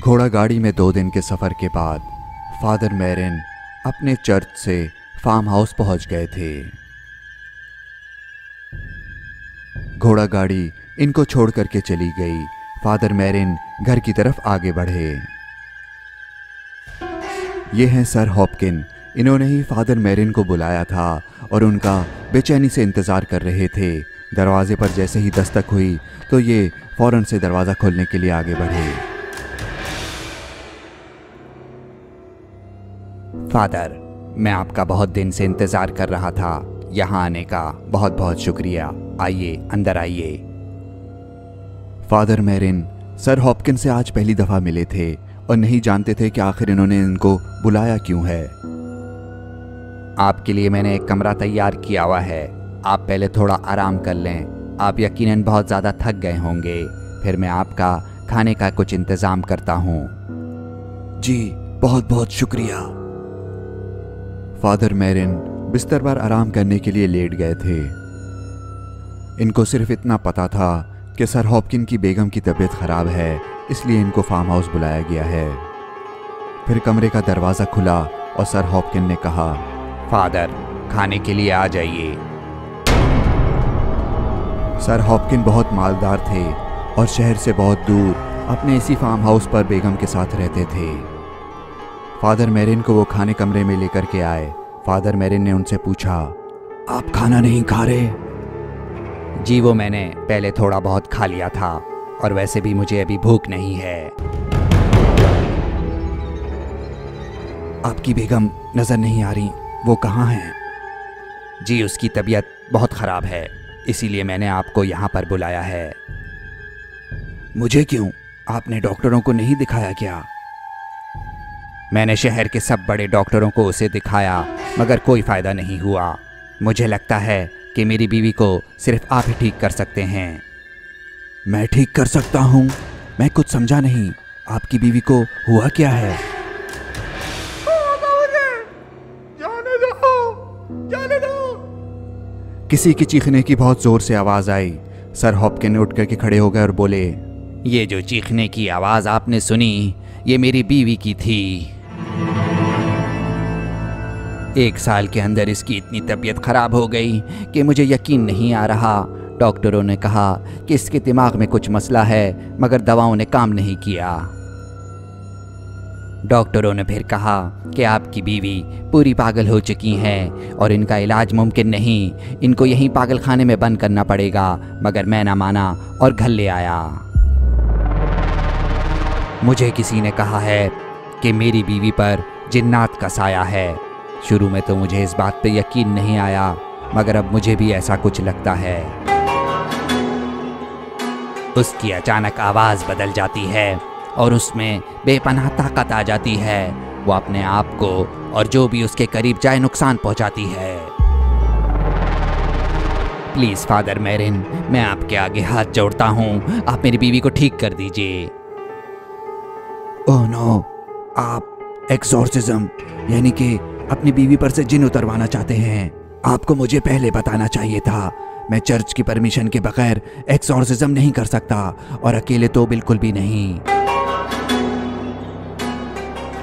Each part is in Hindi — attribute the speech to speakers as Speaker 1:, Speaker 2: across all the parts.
Speaker 1: घोड़ा गाड़ी में दो दिन के सफ़र के बाद फादर मैरिन अपने चर्च से फार्म हाउस पहुँच गए थे। घोड़ा गाड़ी इनको छोड़ करके चली गई। फादर मैरिन घर की तरफ़ आगे बढ़े। ये हैं सर हॉपकिन। इन्होंने ही फादर मैरिन को बुलाया था और उनका बेचैनी से इंतज़ार कर रहे थे। दरवाजे पर जैसे ही दस्तक हुई तो ये फ़ौरन से दरवाज़ा खोलने के लिए आगे बढ़े। फादर, मैं आपका बहुत दिन से इंतज़ार कर रहा था। यहाँ आने का बहुत बहुत शुक्रिया। आइए, अंदर आइए। फादर मेरिन, सर हॉपकिन से आज पहली दफ़ा मिले थे और नहीं जानते थे कि आखिर इन्होंने इनको बुलाया क्यों है। आपके लिए मैंने एक कमरा तैयार किया हुआ है। आप पहले थोड़ा आराम कर लें। आप यकीनन बहुत ज़्यादा थक गए होंगे। फिर मैं आपका खाने का कुछ इंतज़ाम करता हूँ। जी, बहुत बहुत शुक्रिया। फादर मैरिन बिस्तर पर आराम करने के लिए लेट गए थे। इनको सिर्फ़ इतना पता था कि सर हॉपकिन की बेगम की तबीयत ख़राब है, इसलिए इनको फार्म हाउस बुलाया गया है। फिर कमरे का दरवाज़ा खुला और सर हॉपकिन ने कहा, फादर, खाने के लिए आ जाइए। सर हॉपकिन बहुत मालदार थे और शहर से बहुत दूर अपने इसी फार्म हाउस पर बेगम के साथ रहते थे। फादर मैरिन को वो खाने कमरे में लेकर के आए। फादर मैरिन ने उनसे पूछा, आप खाना नहीं खा रहे? जी, वो मैंने पहले थोड़ा बहुत खा लिया था, और वैसे भी मुझे अभी भूख नहीं है। आपकी बेगम नज़र नहीं आ रही, वो कहाँ हैं? जी, उसकी तबीयत बहुत ख़राब है, इसीलिए मैंने आपको यहाँ पर बुलाया है। मुझे क्यों? आपने डॉक्टरों को नहीं दिखाया क्या? मैंने शहर के सब बड़े डॉक्टरों को उसे दिखाया, मगर कोई फ़ायदा नहीं हुआ। मुझे लगता है कि मेरी बीवी को सिर्फ़ आप ही ठीक कर सकते हैं। मैं ठीक कर सकता हूँ? मैं कुछ समझा नहीं। आपकी बीवी को हुआ क्या है? किसी की चीखने की बहुत ज़ोर से आवाज़ आई। सर हॉपकिन उठ करके खड़े हो गए और बोले, ये जो चीखने की आवाज़ आपने सुनी, ये मेरी बीवी की थी। एक साल के अंदर इसकी इतनी तबीयत खराब हो गई कि मुझे यकीन नहीं आ रहा। डॉक्टरों ने कहा कि इसके दिमाग में कुछ मसला है, मगर दवाओं ने काम नहीं किया। डॉक्टरों ने फिर कहा कि आपकी बीवी पूरी पागल हो चुकी हैं और इनका इलाज मुमकिन नहीं। इनको यहीं पागल खाने में बंद करना पड़ेगा, मगर मैं ना माना और घर ले आया। मुझे किसी ने कहा है कि मेरी बीवी पर जिन्नात का साया है। शुरू में तो मुझे इस बात पे यकीन नहीं आया, मगर अब मुझे भी ऐसा कुछ लगता है। उसकी अचानक आवाज़ बदल जाती है और उसमें बेपनाह ताकत आ जाती है। वो अपने आप को और जो भी उसके करीब जाए नुकसान पहुंचाती है। प्लीज़ फादर मैरिन, मैं आपके आगे हाथ जोड़ता हूँ। आप मेरी बीवी को ठीक कर दीजिए। ओह नो, आप एक्सोर्सिज्म, यानी कि अपनी बीवी पर से जिन उतरवाना चाहते हैं, आपको मुझे पहले बताना चाहिए था। मैं चर्च की परमिशन के बगैर एक्सोर्सिज्म नहीं कर सकता और अकेले तो बिल्कुल भी नहीं।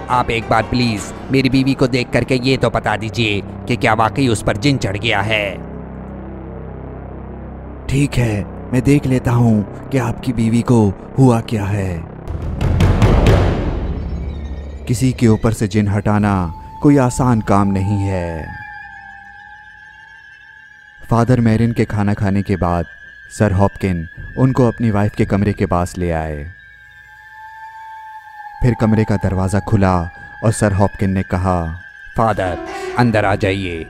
Speaker 1: आप एक बार प्लीज़ मेरी बीवी को देख करके ये तो बता दीजिए कि क्या वाकई उस पर जिन चढ़ गया है। ठीक है, मैं देख लेता हूँ कि आपकी बीवी को हुआ क्या है। किसी के ऊपर से जिन हटाना कोई आसान काम नहीं है। फादर मैरिन के खाना खाने के बाद सर हॉपकिन उनको अपनी वाइफ के कमरे के पास ले आए। फिर कमरे का दरवाज़ा खुला और सर हॉपकिन ने कहा, फादर, अंदर आ जाइए।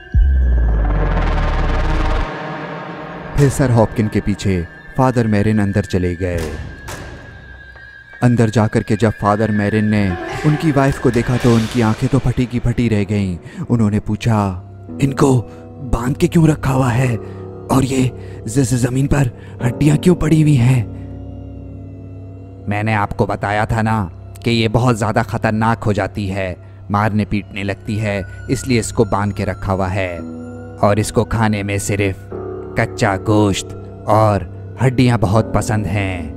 Speaker 1: फिर सर हॉपकिन के पीछे फादर मैरिन अंदर चले गए। अंदर जाकर के जब फादर मैरिन ने उनकी वाइफ को देखा तो उनकी आँखें तो फटी की फटी रह गईं। उन्होंने पूछा, इनको बाँध के क्यों रखा हुआ है? और ये ज़मीन पर हड्डियाँ क्यों पड़ी हुई हैं? मैंने आपको बताया था ना कि ये बहुत ज़्यादा ख़तरनाक हो जाती है, मारने पीटने लगती है, इसलिए इसको बाँध के रखा हुआ है। और इसको खाने में सिर्फ़ कच्चा गोश्त और हड्डियाँ बहुत पसंद हैं।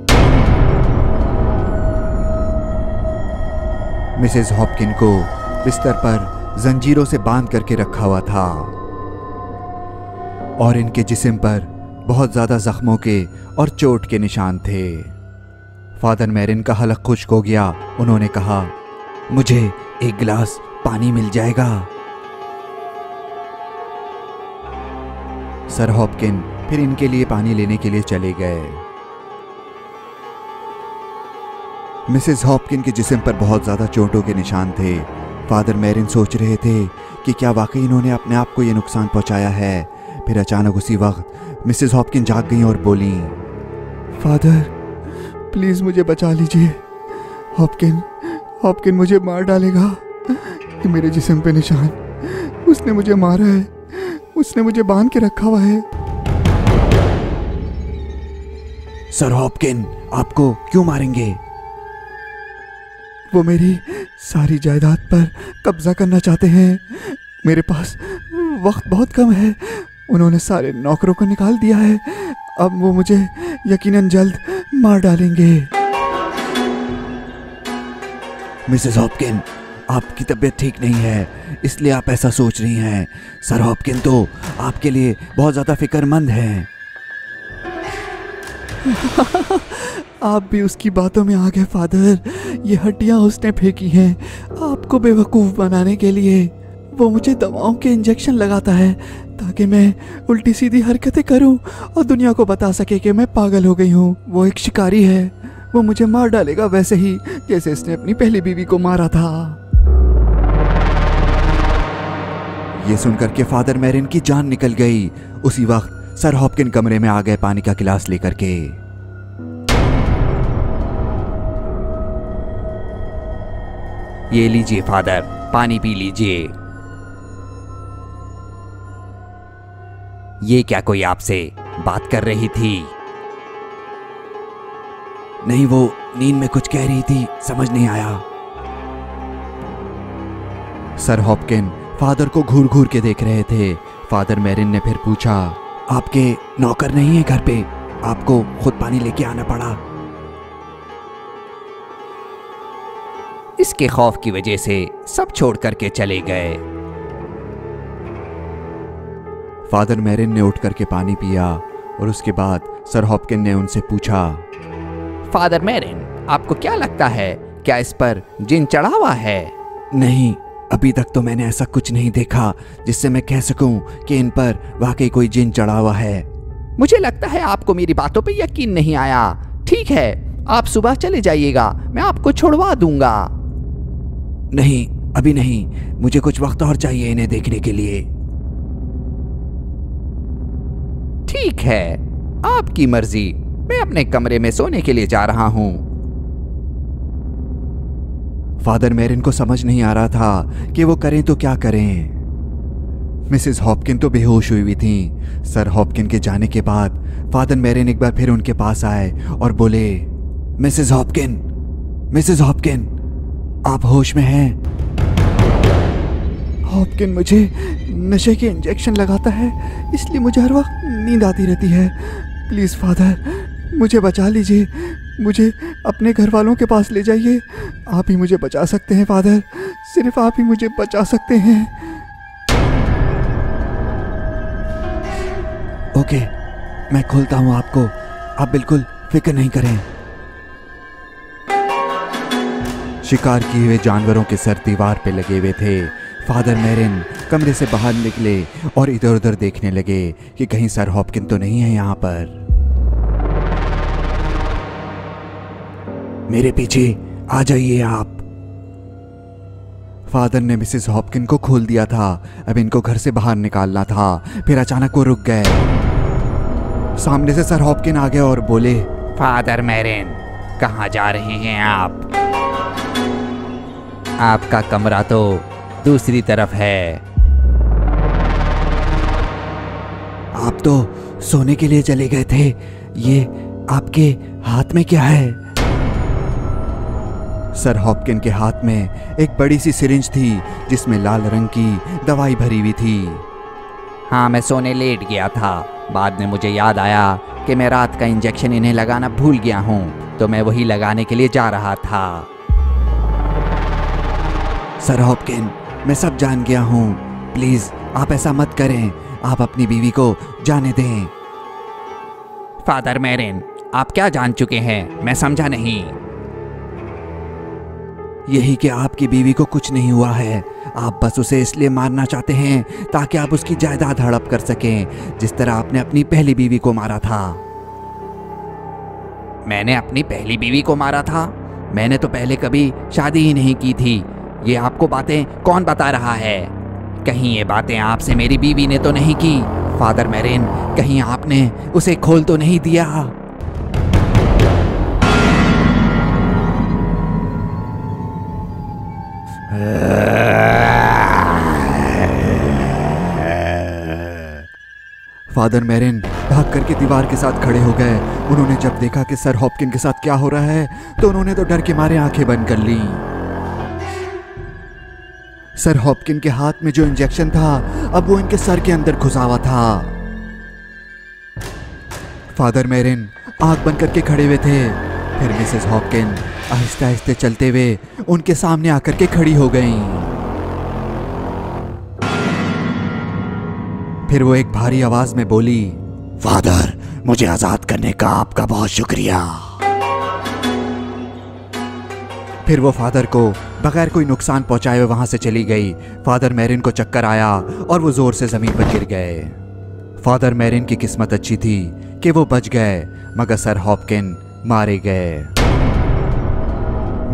Speaker 1: मिसेस हॉपकिन को बिस्तर पर जंजीरों से बाँध करके रखा हुआ था। और इनके जिस्म पर बहुत ज़्यादा जख्मों के और चोट के निशान थे। फादर मैरिन का हलक खुश्क हो गया। उन्होंने कहा, मुझे एक गिलास पानी मिल जाएगा। सर हॉपकिन फिर इनके लिए पानी लेने के लिए चले गए। मिसेस हॉपकिन के जिस्म पर बहुत ज़्यादा चोटों के निशान थे। फादर मैरिन सोच रहे थे कि क्या वाकई इन्होंने अपने आप को ये नुकसान पहुँचाया है। फिर अचानक उसी वक्त मिसेस हॉपकिन जाग गई और बोली, फादर, प्लीज़ मुझे बचा लीजिए। हॉपकिन हॉपकिन मुझे मार डालेगा ये मेरे जिस्म पे निशान। उसने मुझे मारा है। उसने मुझे बाँध के रखा हुआ है। सर हॉपकिन, आपको क्यों मारेंगे? वो मेरी सारी जायदाद पर कब्जा करना चाहते हैं। मेरे पास वक्त बहुत कम है। उन्होंने सारे नौकरों को निकाल दिया है। अब वो मुझे यकीनन जल्द मार डालेंगे। मिसेस हॉपकिन आपकी तबीयत ठीक नहीं है इसलिए आप ऐसा सोच रही हैं। सर हॉपकिन तो आपके लिए बहुत ज़्यादा फिक्रमंद हैं। आप भी उसकी बातों में आ गए, फादर। ये हड्डियाँ उसने फेंकी हैं आपको बेवकूफ़ बनाने के लिए। वो मुझे दवाओं के इंजेक्शन लगाता है ताकि मैं उल्टी सीधी हरकतें करूँ और दुनिया को बता सके कि मैं पागल हो गई हूँ। वो एक शिकारी है। वो मुझे मार डालेगा वैसे ही जैसे इसने अपनी पहली बीवी को मारा था। ये सुनकर के फादर मैरिन की जान निकल गई। उसी वक्त सर हॉपकिन कमरे में आ गए पानी का गिलास लेकर के।
Speaker 2: ये लीजिए फादर पानी पी लीजिए। ये क्या कोई आपसे बात कर रही थी?
Speaker 1: नहीं वो नींद में कुछ कह रही थी समझ नहीं आया। सर हॉपकिन फादर को घूर घूर के देख रहे थे। फादर मैरिन ने फिर पूछा आपके नौकर नहीं है घर पे? आपको खुद पानी लेके आना पड़ा?
Speaker 2: इसके खौफ की वजह से सब छोड़ करके चले गए।
Speaker 1: फादर मैरिन ने उठ करके पानी पिया और उसके बाद सर हॉपकिन ने उनसे पूछा
Speaker 2: फादर मैरिन आपको क्या लगता है क्या इस पर जिन चढ़ा हुआ है?
Speaker 1: नहीं अभी तक तो मैंने ऐसा कुछ नहीं देखा जिससे मैं कह सकूँ कि इन पर वाकई कोई जिन चढ़ा हुआ है।
Speaker 2: मुझे लगता है आपको मेरी बातों पर यकीन नहीं आया। ठीक है आप सुबह चले जाइएगा मैं आपको छोड़वा दूँगा।
Speaker 1: नहीं, अभी नहीं। मुझे कुछ वक्त और चाहिए इन्हें देखने के लिए।
Speaker 2: ठीक है, आपकी मर्ज़ी। मैं अपने कमरे में सोने के लिए जा रहा हूँ।
Speaker 1: फादर मेरिन को समझ नहीं आ रहा था कि वो करें तो क्या करें। मिसेस हॉपकिन तो बेहोश हुई हुई थी। सर हॉपकिन के जाने के बाद फादर मेरिन एक बार फिर उनके पास आए और बोले, मिसेस हॉपकिन मिसेस हॉपकिन आप होश में हैं। हॉपकिन मुझे नशे के इंजेक्शन लगाता है, इसलिए मुझे हर वक्त नींद आती रहती है। प्लीज़, फादर, मुझे बचा लीजिए। मुझे अपने घर वालों के पास ले जाइए। आप ही मुझे बचा सकते हैं, फादर। सिर्फ़ आप ही मुझे बचा सकते हैं। ओके, मैं खोलता हूँ आपको। आप बिल्कुल फ़िक्र नहीं करें। शिकार किए हुए जानवरों के सर दीवार पे लगे हुए थे। फादर मेरिन कमरे से बाहर निकले और इधर उधर देखने लगे कि कहीं सर हॉपकिन तो नहीं है यहाँ पर। मेरे पीछे आ जाइए आप। फादर ने मिसेस हॉपकिन को खोल दिया था। अब इनको घर से बाहर निकालना था। फिर अचानक वो रुक गए। सामने से सर हॉपकिन आ गए और बोले,
Speaker 2: फादर मैरिन, कहाँ जा रहे हैं आप? आपका कमरा तो दूसरी तरफ़ है।
Speaker 1: आप तो सोने के लिए चले गए थे। ये आपके हाथ में क्या है? सर हॉपकिन के हाथ में एक बड़ी सी सिरिंज थी, जिसमें लाल रंग की दवाई भरी हुई थी।
Speaker 2: हाँ मैं सोने लेट गया था। बाद में मुझे याद आया कि मैं रात का इंजेक्शन इन्हें लगाना भूल गया हूँ तो मैं वही लगाने के लिए जा रहा था।
Speaker 1: सर हॉपकिन मैं सब जान गया हूँ। प्लीज़ आप ऐसा मत करें। आप अपनी बीवी को जाने दें।
Speaker 2: फादर मैरिन आप क्या जान चुके हैं? मैं समझा नहीं।
Speaker 1: यही कि आपकी बीवी को कुछ नहीं हुआ है। आप बस उसे इसलिए मारना चाहते हैं ताकि आप उसकी जायदाद हड़प कर सकें जिस तरह आपने अपनी पहली बीवी को मारा था।
Speaker 2: मैंने अपनी पहली बीवी को मारा था? मैंने तो पहले कभी शादी ही नहीं की थी। ये आपको बातें कौन बता रहा है? कहीं ये बातें आपसे मेरी बीवी ने तो नहीं की। फादर मैरिन, कहीं आपने उसे खोल तो नहीं दिया?
Speaker 1: फादर मैरिन भाग करके दीवार के साथ खड़े हो गए। उन्होंने जब देखा कि सर हॉपकिन के साथ क्या हो रहा है तो उन्होंने तो डर के मारे आँखें बंद कर ली। सर हॉपकिन के हाथ में जो इंजेक्शन था, अब वो इनके सर के अंदर घुसा हुआ था। फादर मेरिन, आग बंद करके खड़े हुए थे। फिर मिसेस हॉपकिन आहिस्ते आहिस्ते चलते हुए उनके सामने आकर के खड़ी हो गईं। फिर वो एक भारी आवाज़ में बोली, फादर, मुझे आज़ाद करने का आपका बहुत शुक्रिया। फिर वो फादर को बगैर कोई नुकसान पहुँचाए हुए वहाँ से चली गई। फादर मैरिन को चक्कर आया और वो ज़ोर से ज़मीन पर गिर गए। फादर मैरिन की किस्मत अच्छी थी कि वो बच गए, मगर सर हॉपकिन मारे गए।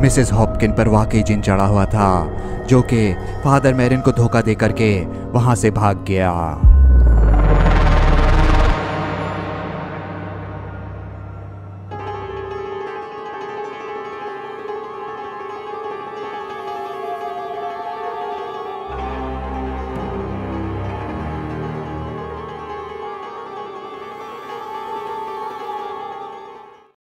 Speaker 1: मिसेस हॉपकिन पर वाकई जिन चढ़ा हुआ था, जो कि फादर मैरिन को धोखा दे करके वहाँ से भाग गया।